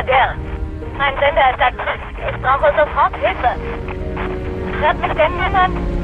Dell. Mein Sender ist aktiv. Ich brauche sofort Hilfe. Hört mich denn jemand?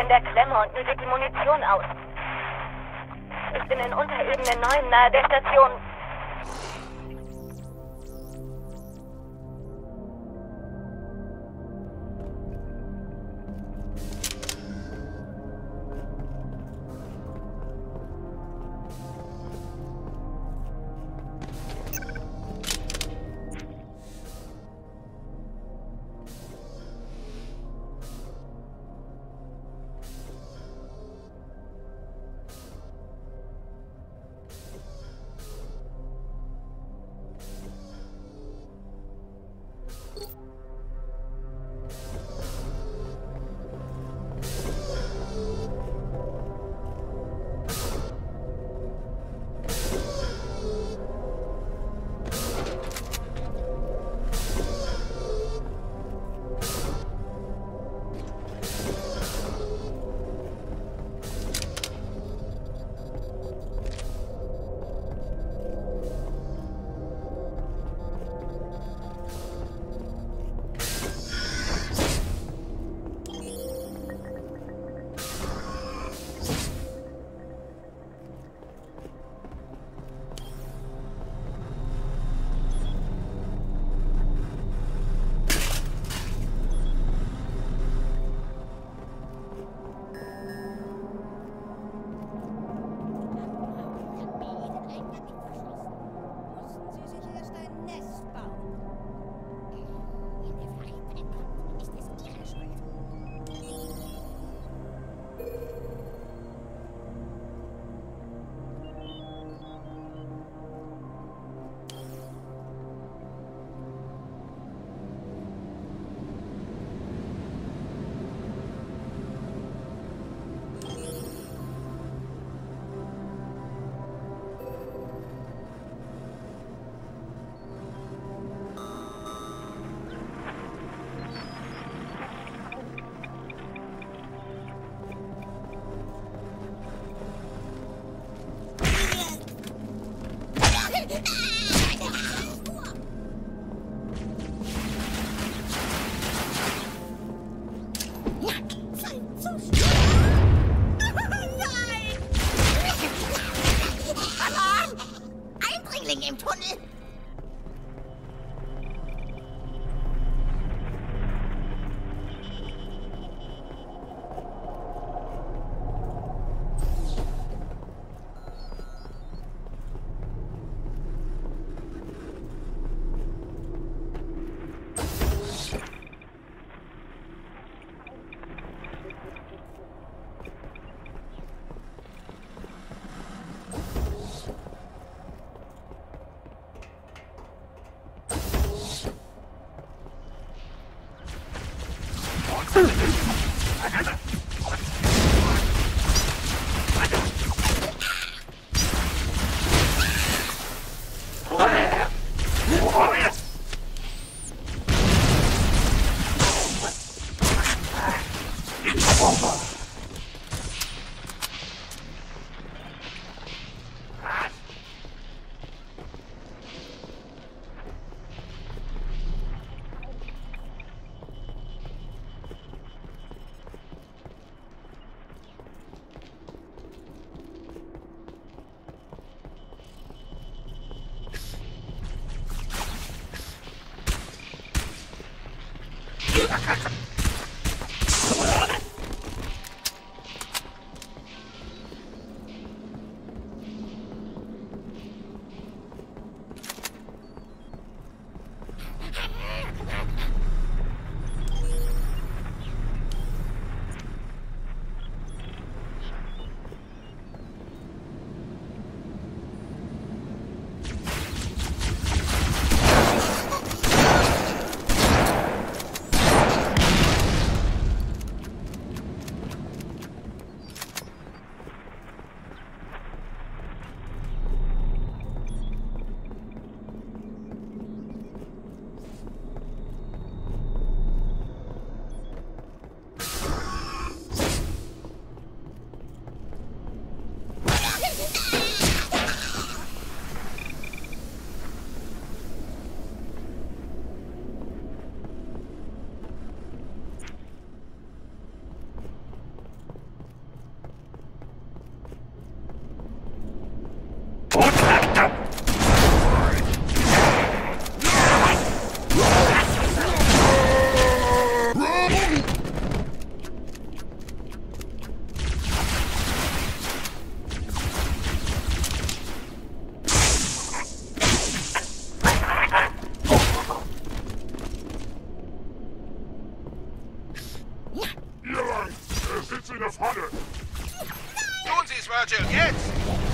In der Klemme und nötige die Munition aus. Ich bin in Unterebene 9 nahe der Station.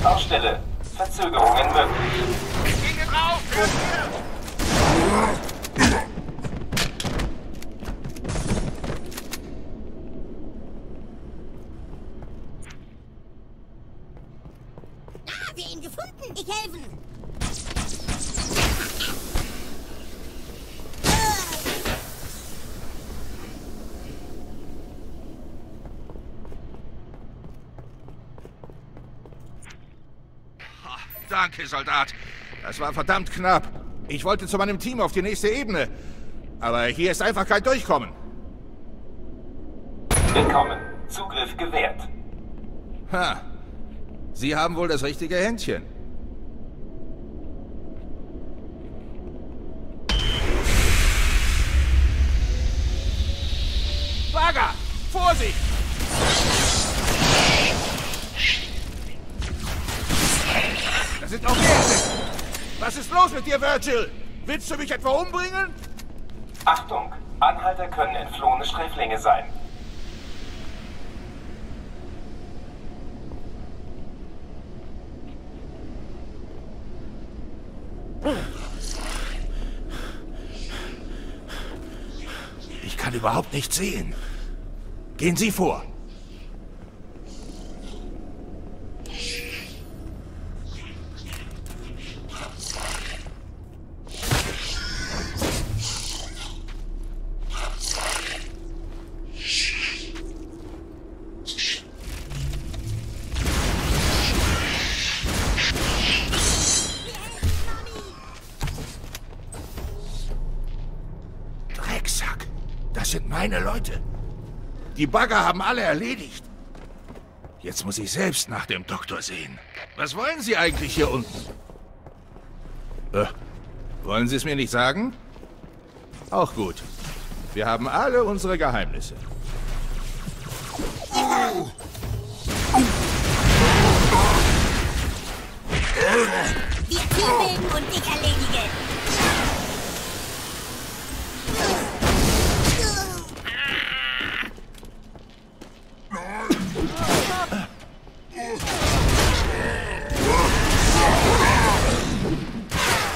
Baustelle. Verzögerungen möglich. Gegen drauf! Danke, Soldat. Das war verdammt knapp. Ich wollte zu meinem Team auf die nächste Ebene. Aber hier ist einfach kein Durchkommen. Willkommen. Zugriff gewährt. Ha. Sie haben wohl das richtige Händchen. Bagger! Vorsicht! Los mit dir, Virgil? Willst du mich etwa umbringen? Achtung. Anhalter können entflohene Sträflinge sein. Ich kann überhaupt nichts sehen. Gehen Sie vor. Bagger haben alle erledigt. Jetzt muss ich selbst nach dem Doktor sehen. Was wollen Sie eigentlich hier unten? Äh, wollen Sie es mir nicht sagen? Auch gut. Wir haben alle unsere Geheimnisse. Wir Team bilden und dich erledigen.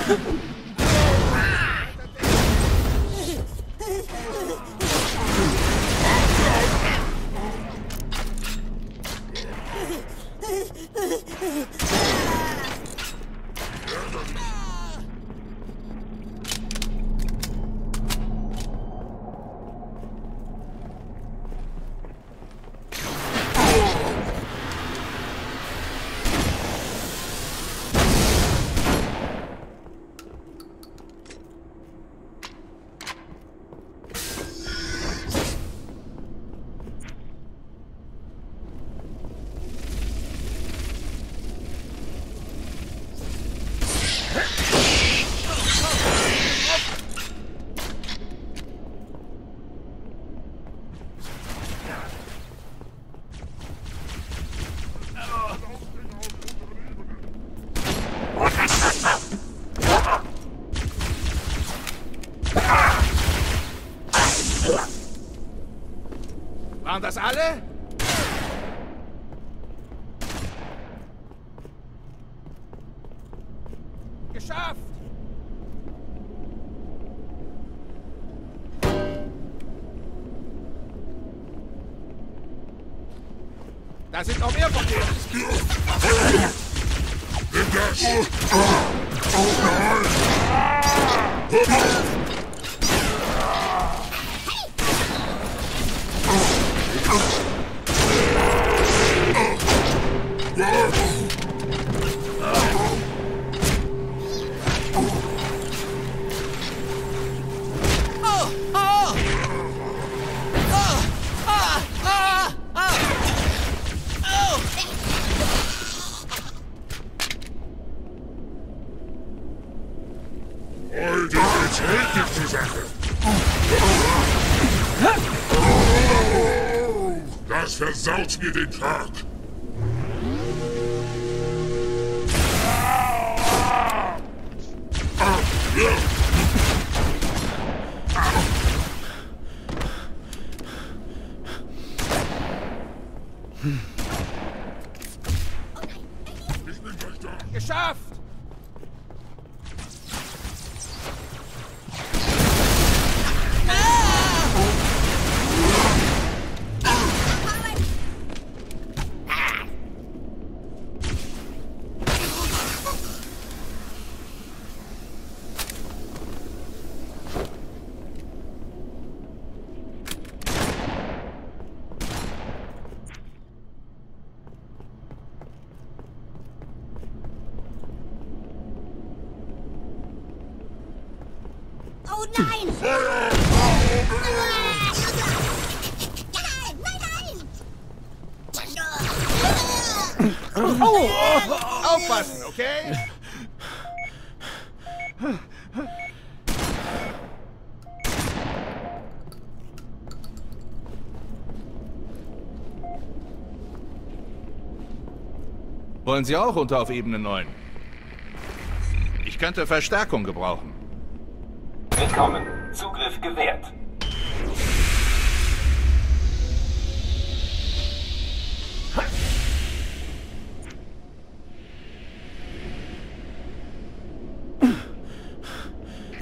Ha ha ha. Oh. Versaut mir den nein! Nein, nein! Aufpassen, okay? Wollen Sie auch runter auf Ebene 9? Ich könnte Verstärkung gebrauchen. Willkommen. Zugriff gewährt.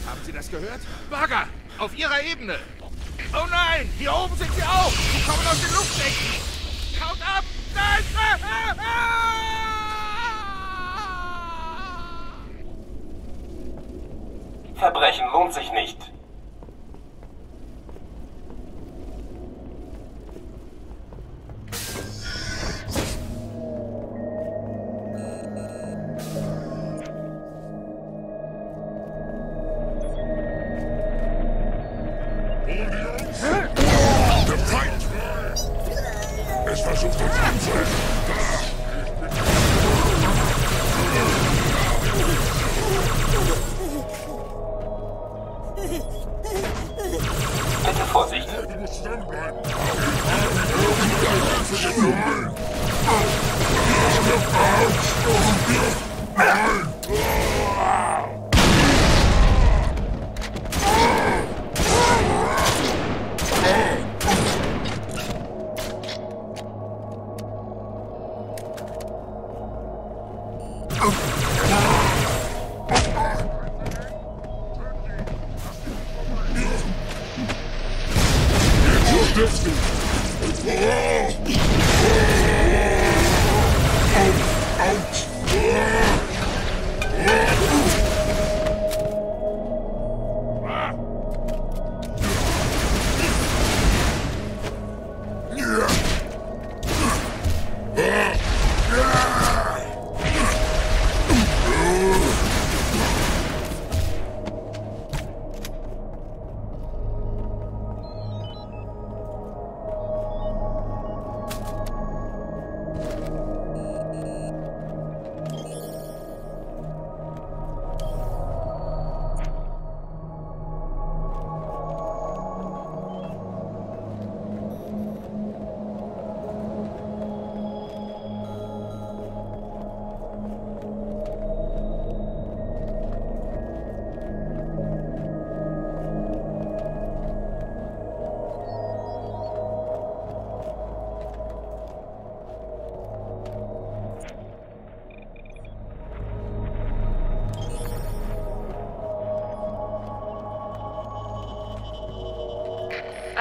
Haben Sie das gehört? Bagger! Auf Ihrer Ebene! Oh nein! Hier oben sind sie auch! Sie kommen aus den Luftdecken! Verbrechen lohnt sich nicht. Stift du!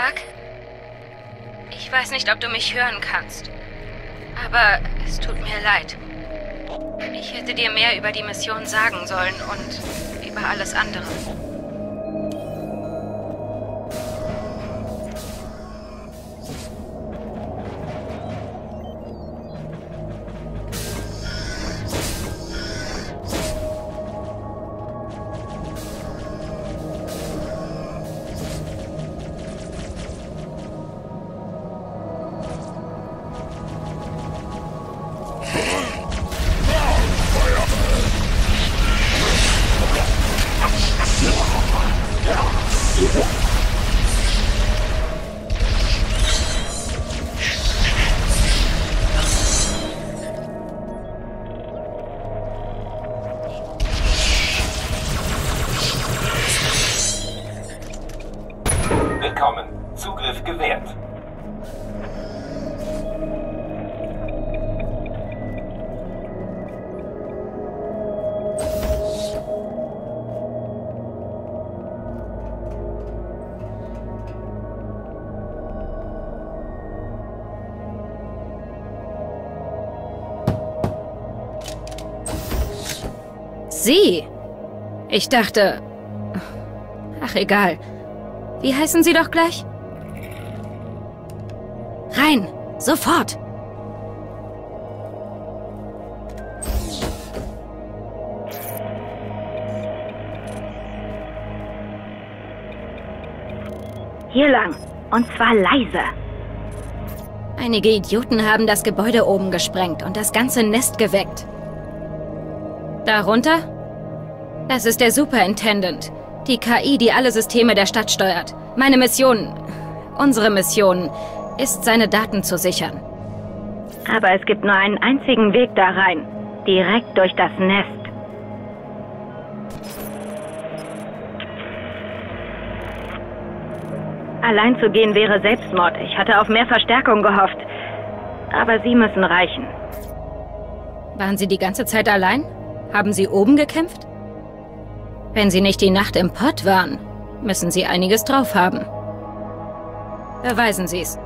Buck? Ich weiß nicht, ob du mich hören kannst. Aber es tut mir leid. Ich hätte dir mehr über die Mission sagen sollen und über alles andere. Willkommen. Zugriff gewährt. Sie? Ich dachte. Ach, egal. Wie heißen Sie doch gleich? Rein! Sofort! Hier lang. Und zwar leise. Einige Idioten haben das Gebäude oben gesprengt und das ganze Nest geweckt. Darunter? Das ist der Superintendent. Die KI, die alle Systeme der Stadt steuert. Meine Mission, unsere Mission, ist, seine Daten zu sichern. Aber es gibt nur einen einzigen Weg da rein. Direkt durch das Nest. Allein zu gehen wäre Selbstmord. Ich hatte auf mehr Verstärkung gehofft. Aber Sie müssen reichen. Waren Sie die ganze Zeit allein? Haben Sie oben gekämpft? Wenn Sie nicht die Nacht im Pott waren, müssen Sie einiges drauf haben. Beweisen Sie es.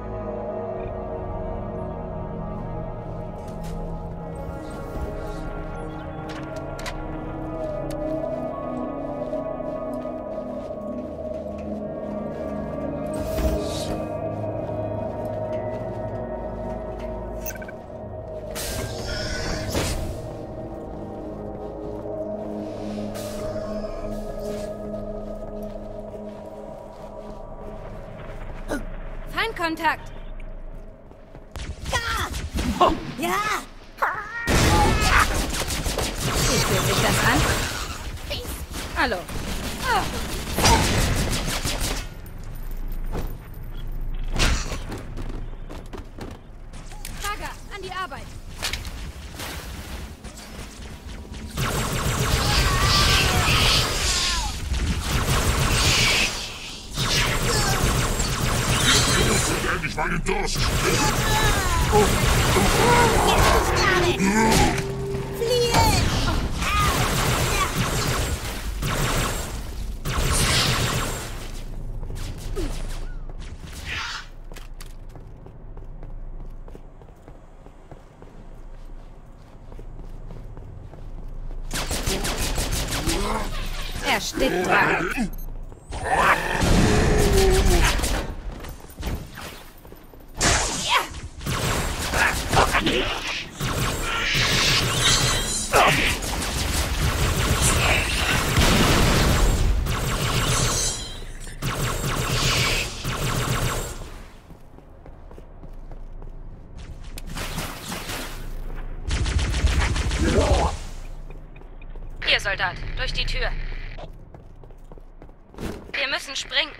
Alors. Ah. Soldat, durch die Tür. Wir müssen springen.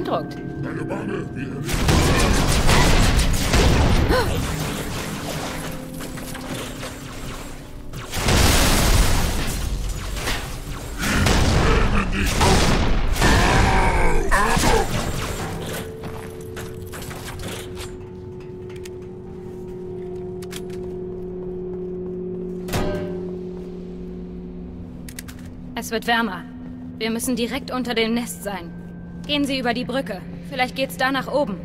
Beeindruckt. Es wird wärmer. Wir müssen direkt unter dem Nest sein. Gehen Sie über die Brücke. Vielleicht geht's da nach oben.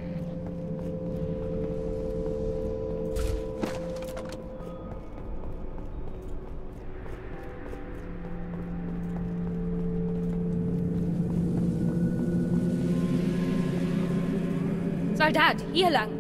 Soldat, hier lang.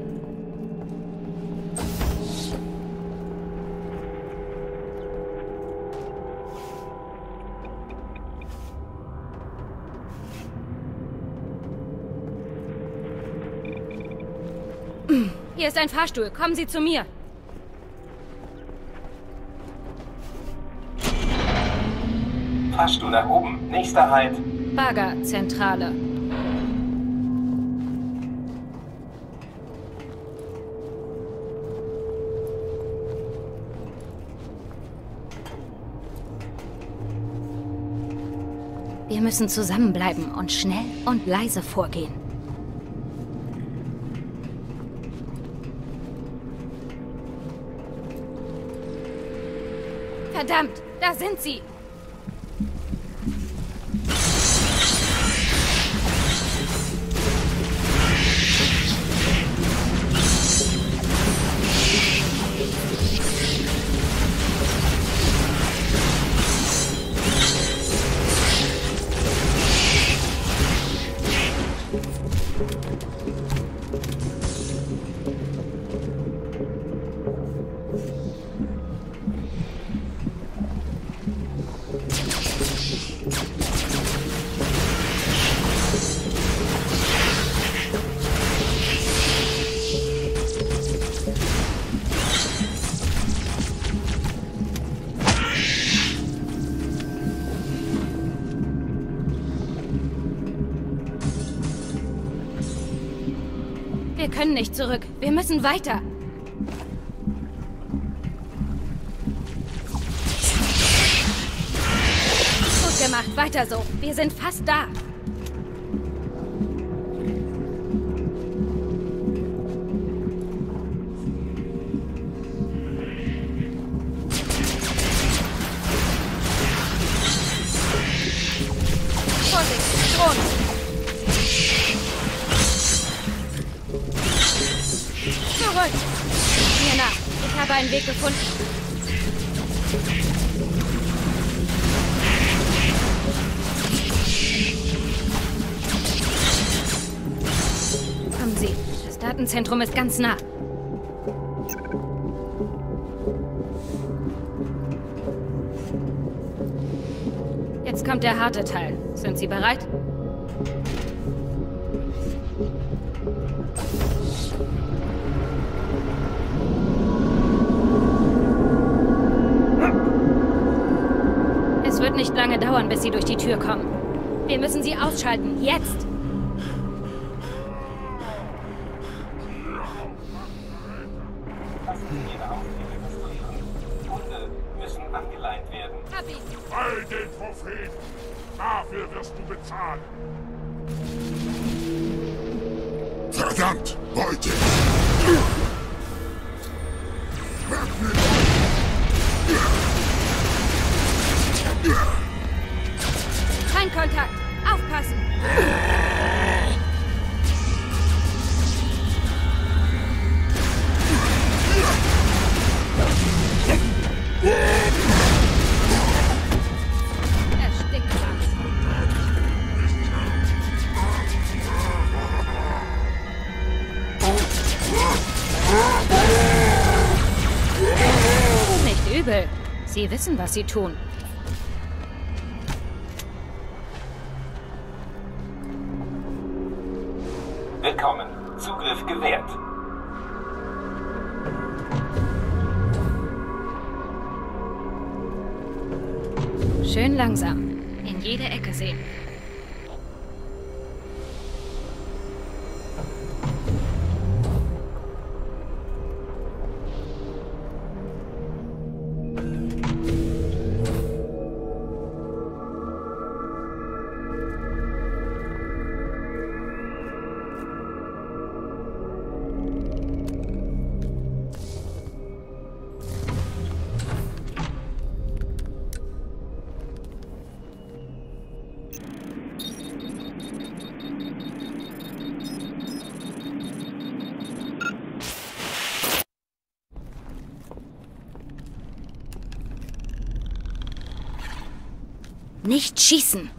Hier ist ein Fahrstuhl. Kommen Sie zu mir. Fahrstuhl nach oben. Nächster Halt. Baggerzentrale. Wir müssen zusammenbleiben und schnell und leise vorgehen. Verdammt, da sind sie! Können nicht zurück. Wir müssen weiter. Gut gemacht. Weiter so. Wir sind fast da. Gefunden. Kommen Sie. Das Datenzentrum ist ganz nah. Jetzt kommt der harte Teil. Sind Sie bereit? Nicht lange dauern, bis Sie durch die Tür kommen. Wir müssen Sie ausschalten. Jetzt! Bei den Propheten. Dafür wirst du bezahlen. Verdammt, Beute! Übel. Sie wissen, was sie tun. Willkommen. Zugriff gewährt. Schön langsam. In jede Ecke sehen. Nicht schießen.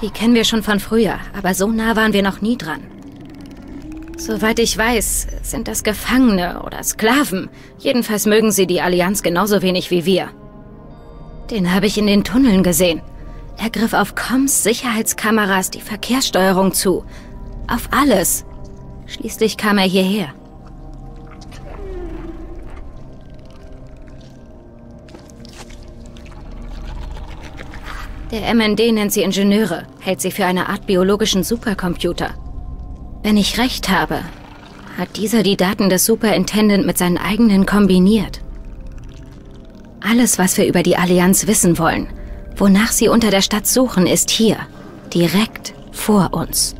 Die kennen wir schon von früher, aber so nah waren wir noch nie dran. Soweit ich weiß, sind das Gefangene oder Sklaven. Jedenfalls mögen sie die Allianz genauso wenig wie wir. Den habe ich in den Tunneln gesehen. Er griff auf Coms Sicherheitskameras die Verkehrssteuerung zu. Auf alles. Schließlich kam er hierher. Der MND nennt sie Ingenieure, hält sie für eine Art biologischen Supercomputer. Wenn ich recht habe, hat dieser die Daten des Superintendent mit seinen eigenen kombiniert. Alles, was wir über die Allianz wissen wollen, wonach sie unter der Stadt suchen, ist hier, direkt vor uns.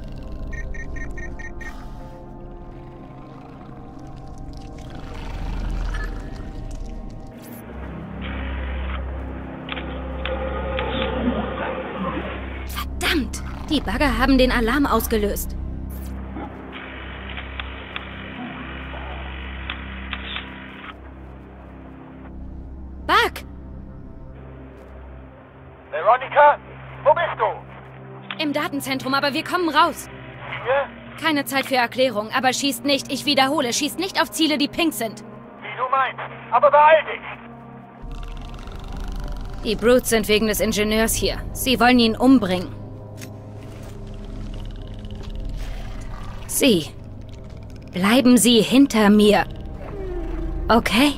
Die Bagger haben den Alarm ausgelöst. Bug! Veronica, wo bist du? Im Datenzentrum, aber wir kommen raus. Hier? Keine Zeit für Erklärung, aber schießt nicht, ich wiederhole, schießt nicht auf Ziele, die pink sind. Wie du meinst. Aber beeil dich. Die Brutes sind wegen des Ingenieurs hier. Sie wollen ihn umbringen. Sie. Bleiben Sie hinter mir. Okay?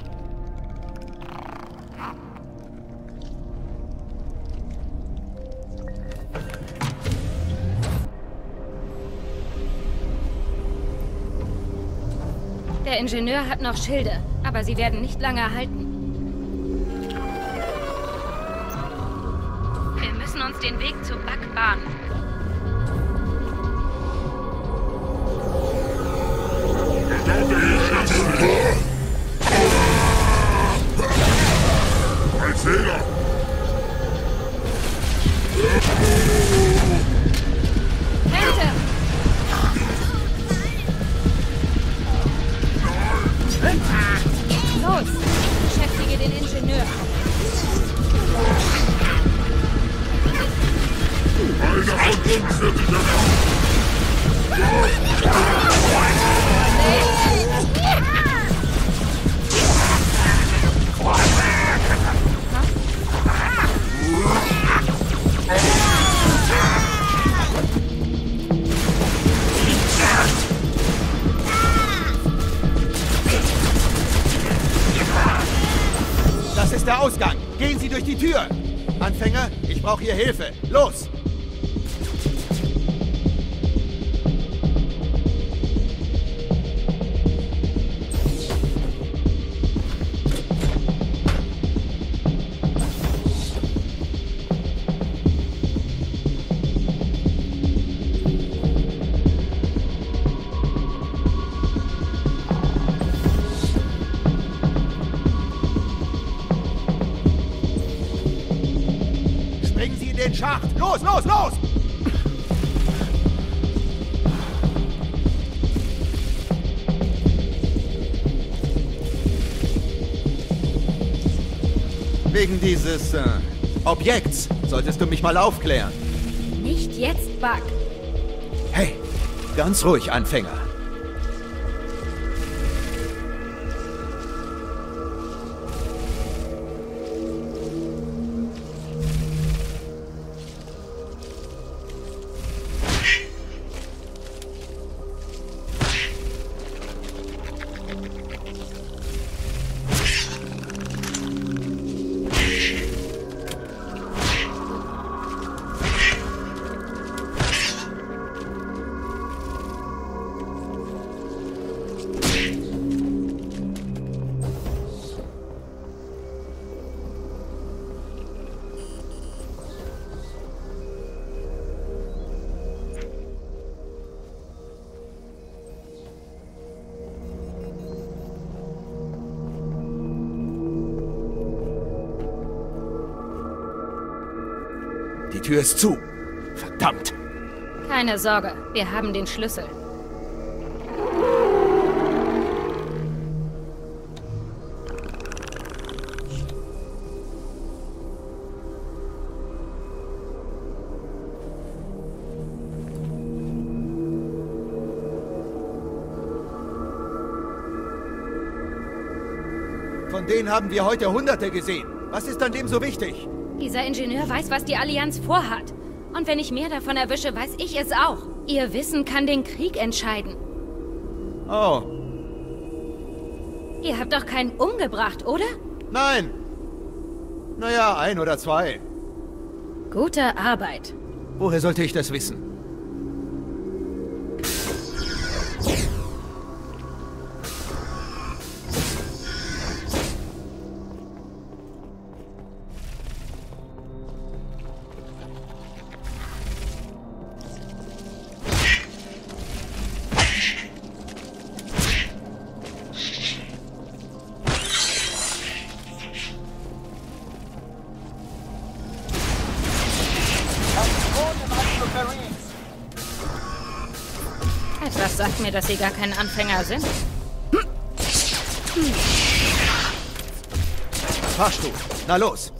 Der Ingenieur hat noch Schilde, aber sie werden nicht lange halten. Wir müssen uns den Weg zu Buck bahnen. Ein Schacht. Los, los, los! Wegen dieses äh, Objekts solltest du mich mal aufklären. Nicht jetzt, Buck. Hey, ganz ruhig, Anfänger. Tür ist zu. Verdammt. Keine Sorge, wir haben den Schlüssel. Von denen haben wir heute Hunderte gesehen. Was ist an dem so wichtig? Dieser Ingenieur weiß, was die Allianz vorhat. Und wenn ich mehr davon erwische, weiß ich es auch. Ihr Wissen kann den Krieg entscheiden. Oh, Ihr habt doch keinen umgebracht, oder? nein. Naja, ein oder zwei. Gute Arbeit. Woher sollte ich das wissen? Dass Sie gar kein Anfänger sind. Fahrstuhl. Na los.